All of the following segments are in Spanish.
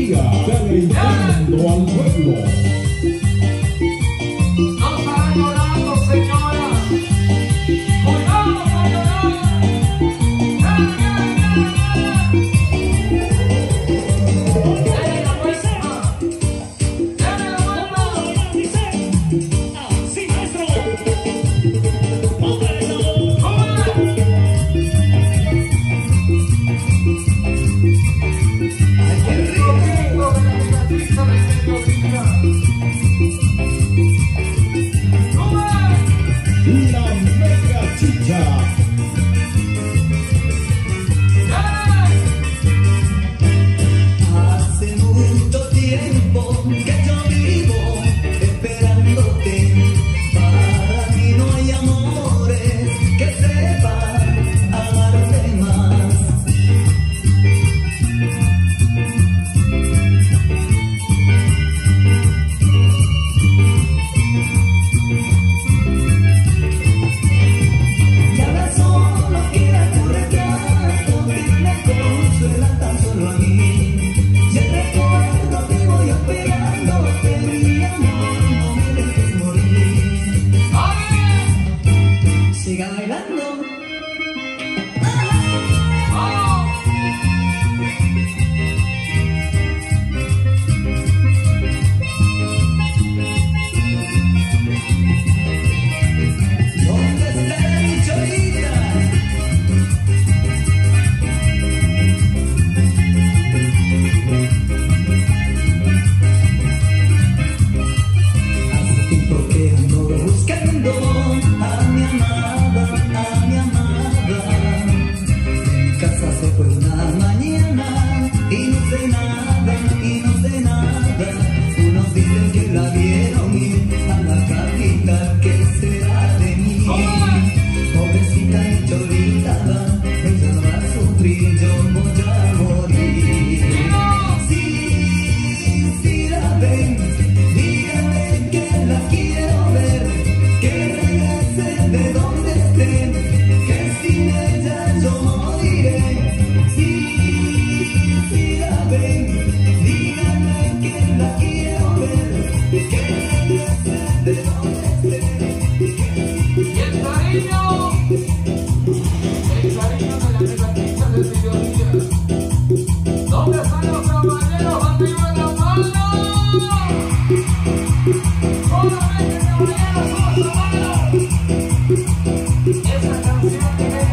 Liga Valerie and Pueblo.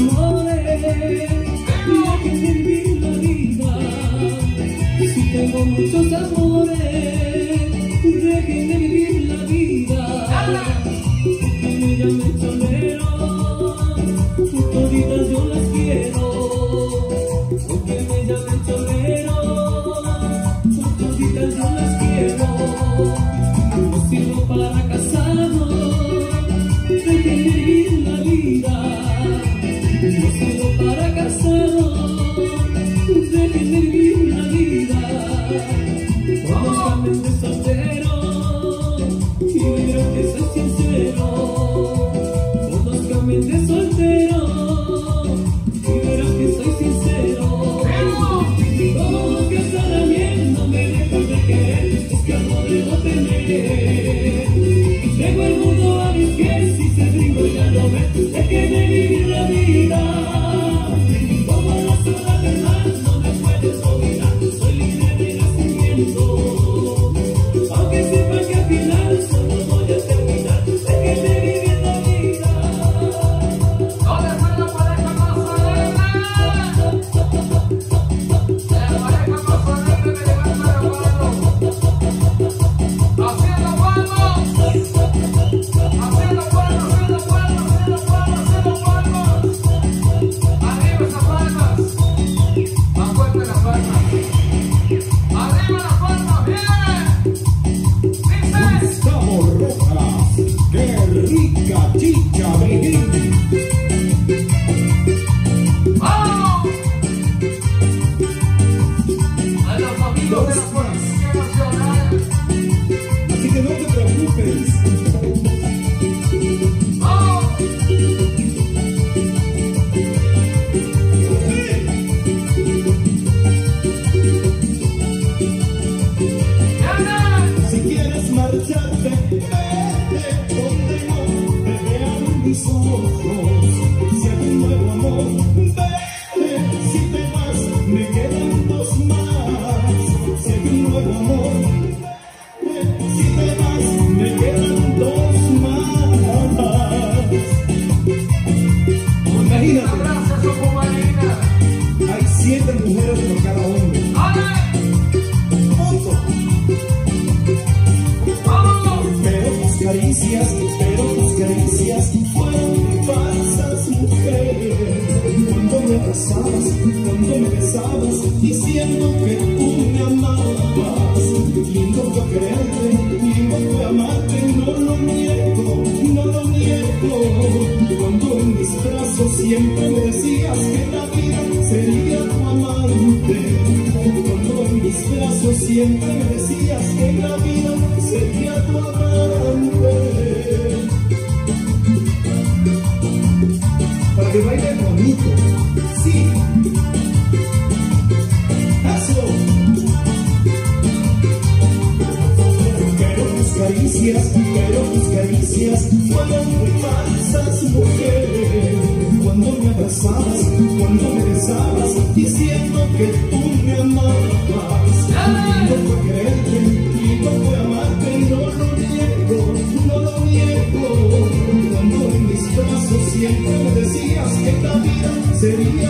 amores Mira que servir la vida. Si tengo muchos amores Déjenme vivir la vida. Que caricias, pero tus caricias fueron muy falsas porque cuando me abrazabas, cuando me besabas, diciendo que tú me amabas, no fue creerte y no fue amarte, no lo niego, no lo niego, cuando en mis brazos siempre me decías que la vida sería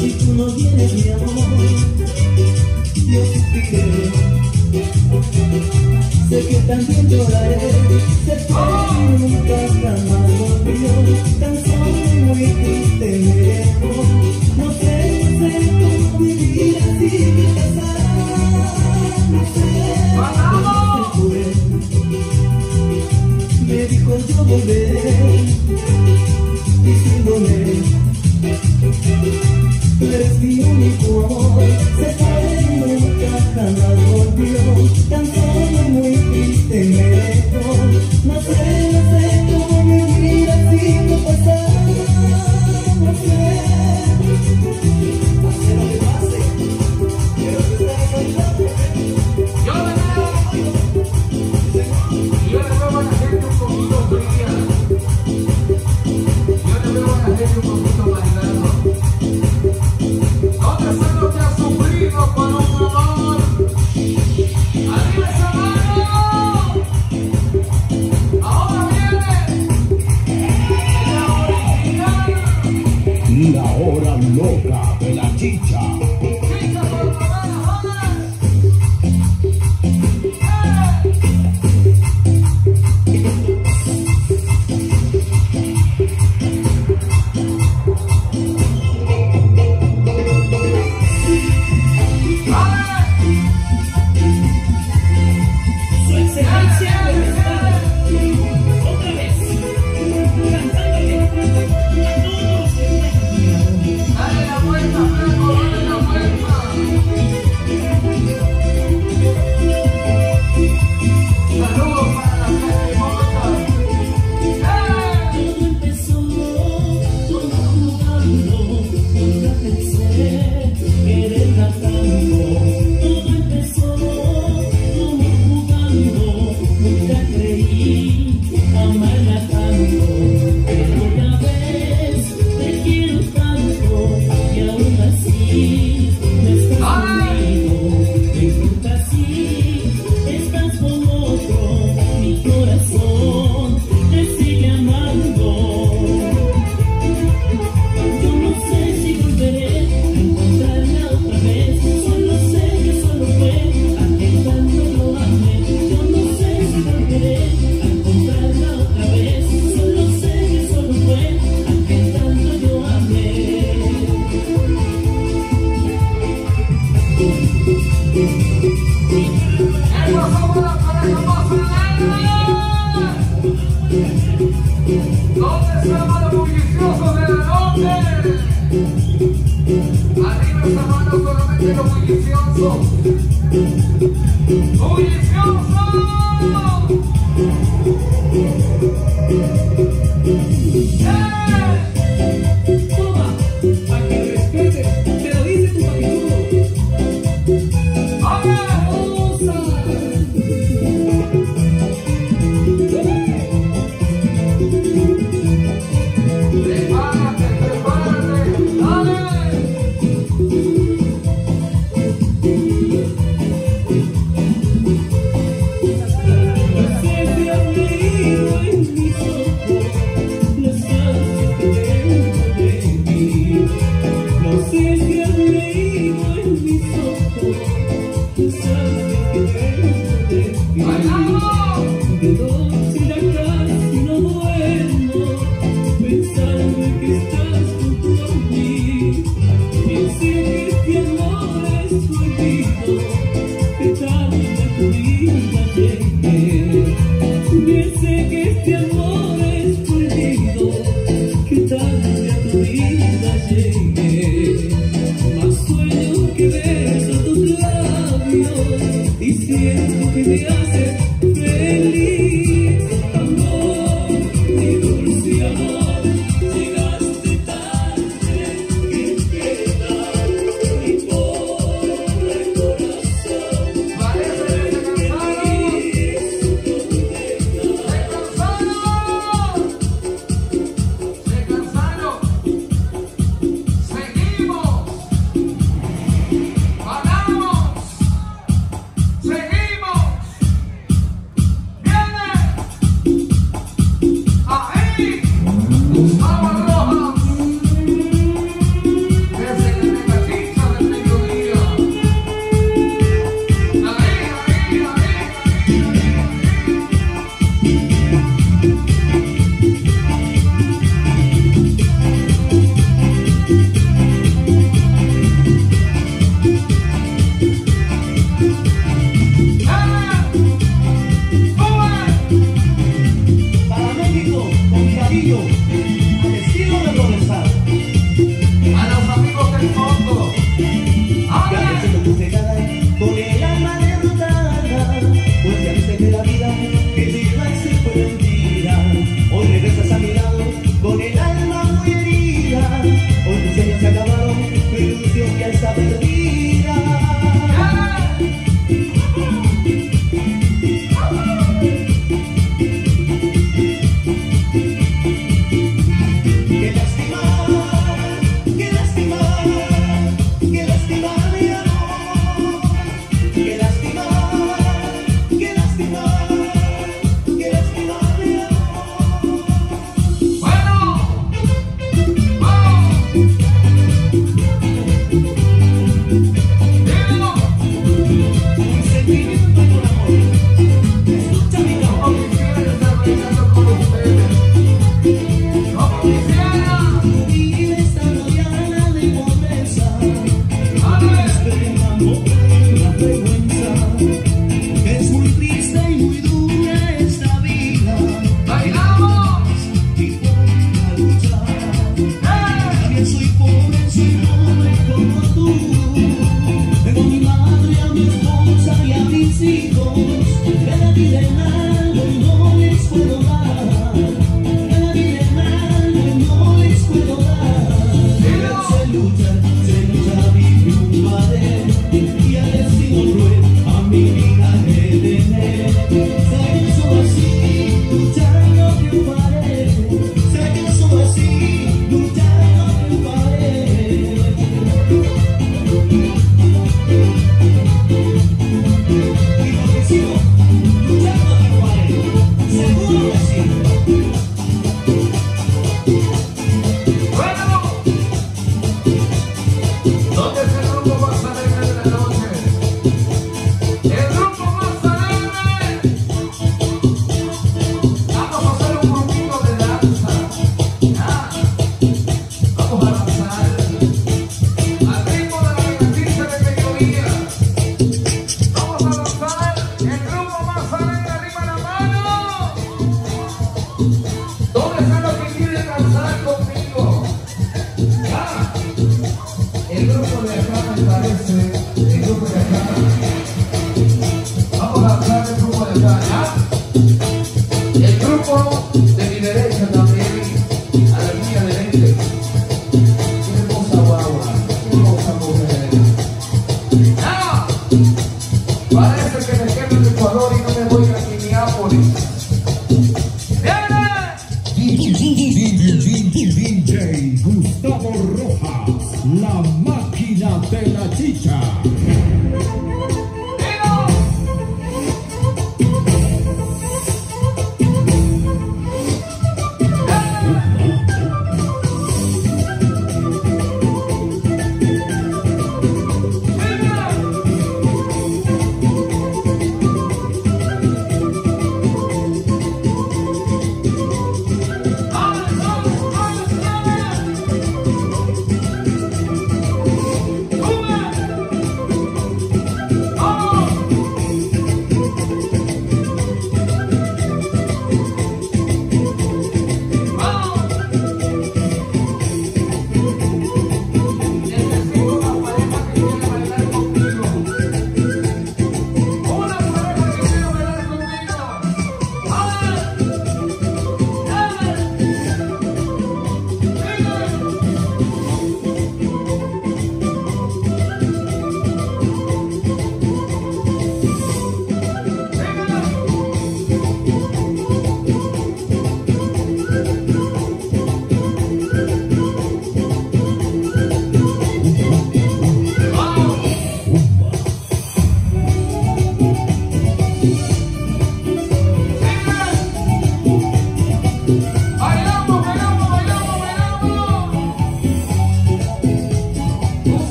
Si tú no vienes, mi amor, yo suspiré. Sé que también lloraré, se puede ir nunca jamás volvió, tan solo muy triste me dejó. No sé, no sé cómo vivir así. contigo yo volveré diciéndome tú eres mi único amor separé nunca jamás volvió tan solo muy triste me dejó Arriba esa mano solamente lo muy vicioso. ¡Muy!